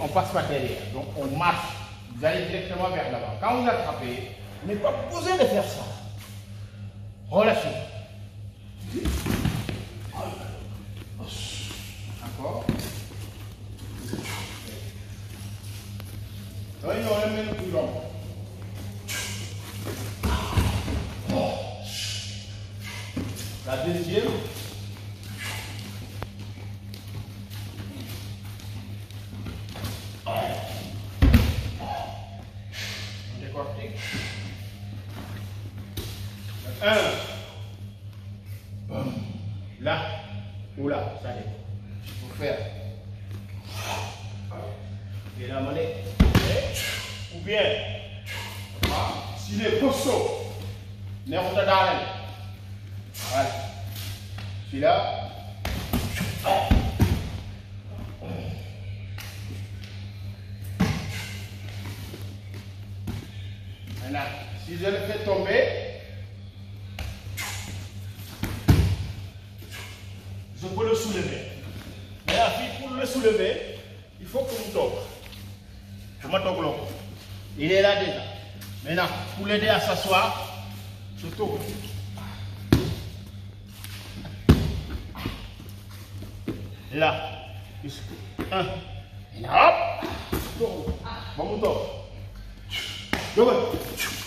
on passe pas derrière. Donc on marche. Vous allez directement vers l'avant. Quand vous attrapez, vous n'êtes pas posé de faire ça. Relâchez. Encore. Long. La deuxième. Un. Là. Ou là, ça dépend. Il faut faire. Et la monnaie. Ou bien, s'il est costaud, n'importe dans Voilà. Celui-là. Maintenant, si je le fais tomber, je peux le soulever. Fille, pour le soulever, il faut que vous tombe. Je là. Il est là déjà. Maintenant, pour l'aider à s'asseoir, je tourne. Là. Un. Hop. Tourne. Vamos tourner. Yola.